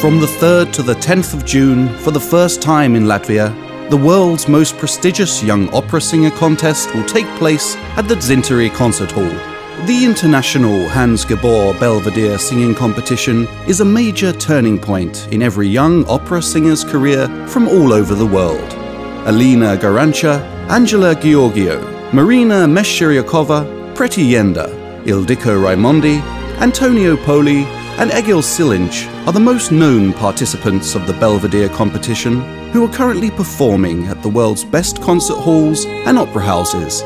From the 3rd to the 10th of June, for the first time in Latvia, the world's most prestigious young opera singer contest will take place at the Dzintari Concert Hall. The International Hans Gabor Belvedere Singing Competition is a major turning point in every young opera singer's career from all over the world. Elina Garanča, Angela Gheorghiu, Marina Meshcheryakova, Pretty Yende, Ildiko Raimondi, Antonio Poli, and Egil Siliņš are the most known participants of the Belvedere competition who are currently performing at the world's best concert halls and opera houses.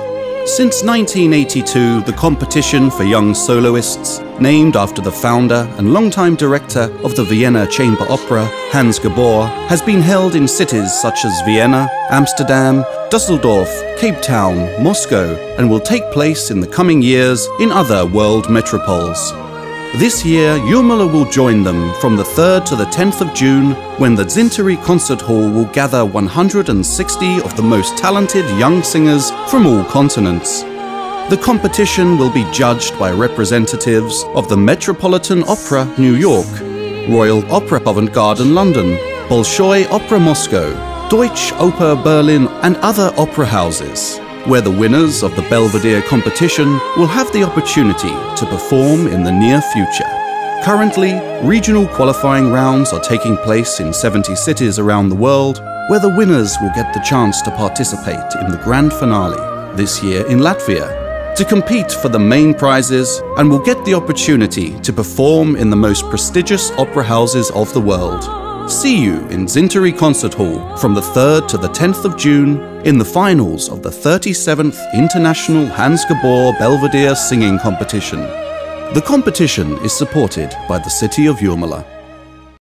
Since 1982, the competition for young soloists, named after the founder and longtime director of the Vienna Chamber Opera, Hans Gabor, has been held in cities such as Vienna, Amsterdam, Dusseldorf, Cape Town, Moscow, and will take place in the coming years in other world metropoles. This year, Jurmala will join them from the 3rd to the 10th of June when the Dzintari Concert Hall will gather 160 of the most talented young singers from all continents. The competition will be judged by representatives of the Metropolitan Opera New York, Royal Opera Covent Garden London, Bolshoi Opera Moscow, Deutsche Oper Berlin and other opera houses where the winners of the Belvedere competition will have the opportunity to perform in the near future. Currently, regional qualifying rounds are taking place in 70 cities around the world, where the winners will get the chance to participate in the grand finale, this year in Latvia, to compete for the main prizes and will get the opportunity to perform in the most prestigious opera houses of the world. See you in Dzintari Concert Hall from the 3rd to the 10th of June in the finals of the 37th International Hans Gabor Belvedere Singing Competition. The competition is supported by the City of Jurmala.